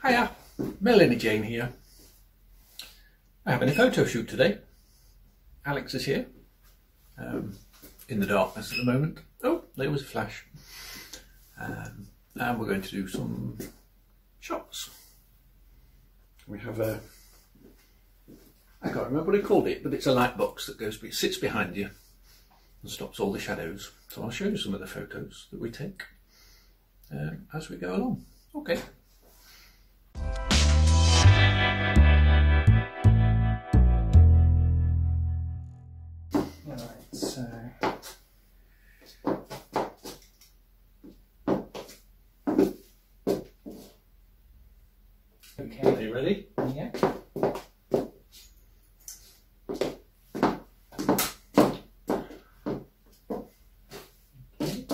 Hiya, Melanie Jane here. I having a photo shoot today. Alex is here, um, in the darkness at the moment. Oh, there was a flash. Um, and we're going to do some shots. We have a, I can't remember what he called it, but it's a light box that goes, it sits behind you and stops all the shadows. So I'll show you some of the photos that we take um, as we go along. Okay. Right, so okay, Are you ready? yeah. Okay.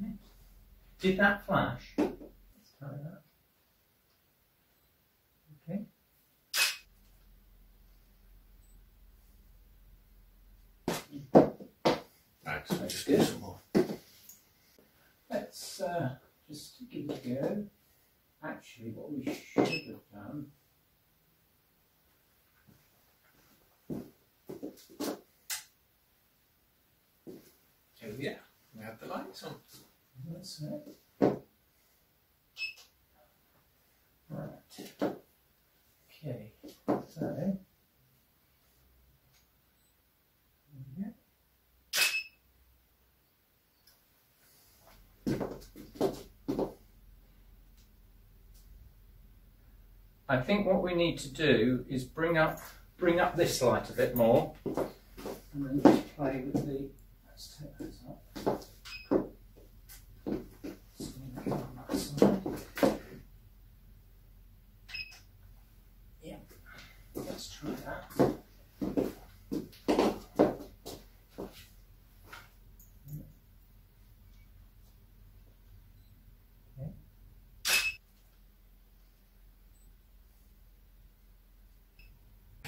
Right. Did that flash? Let's try that. Okay. Right, so just do some more. Let's uh, just give it a go. Actually, what we should have done. Oh yeah, we have the lights on. That's it. Right. Okay. So. I think what we need to do is bring up bring up this light a bit more, and then just play with the. Let's take those up.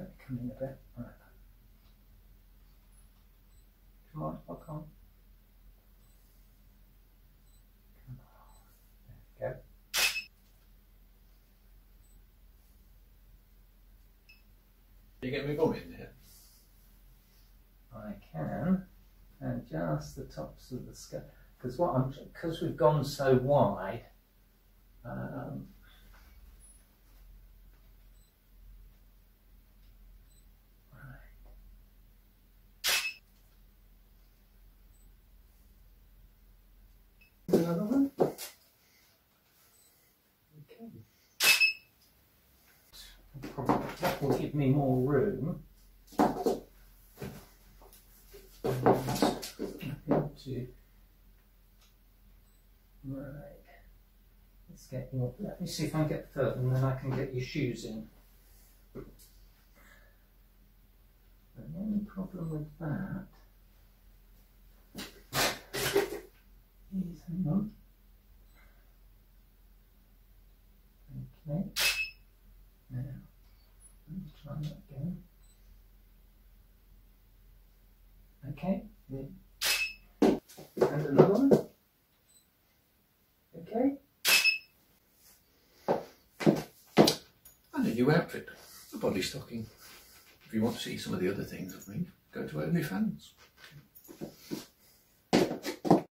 Let come in a bit. Right. Come on, lock on. Come on. There we go. you get me going in here? I can And just the tops of the sky because what I'm because we've gone so wide. Um, right. Another one. Okay. Probably- Will give me more room. right. Let's get your. Let me see if I can get further, and then I can get your shoes in. The only problem with that is hang on. Okay. Now, that again. Okay. And another one. Okay. And a new outfit, a body stocking. If you want to see some of the other things I've made, go to OnlyFans.